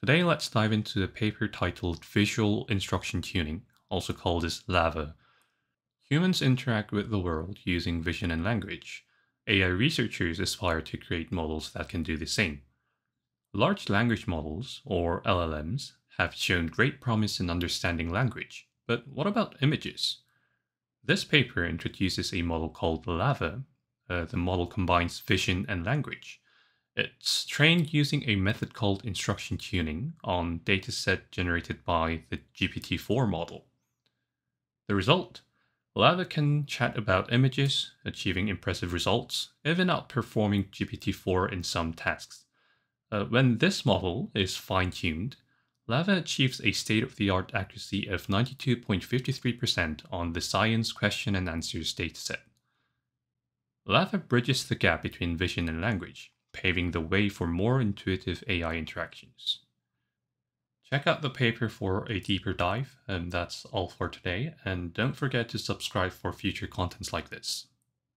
Today let's dive into a paper titled Visual Instruction Tuning, also called as LLaVA. Humans interact with the world using vision and language. AI researchers aspire to create models that can do the same. Large language models, or LLMs, have shown great promise in understanding language, but what about images? This paper introduces a model called LLaVA. Uh, the model combines vision and language. It's trained using a method called instruction tuning on dataset generated by the GPT-4 model. The result? LLaVA can chat about images, achieving impressive results, even outperforming GPT-4 in some tasks. Uh, when this model is fine-tuned, LLaVA achieves a state-of-the-art accuracy of 92.53% on the science question and answers dataset. LLaVA bridges the gap between vision and language, paving the way for more intuitive AI interactions. Check out the paper for a deeper dive, and that's all for today, and don't forget to subscribe for future contents like this.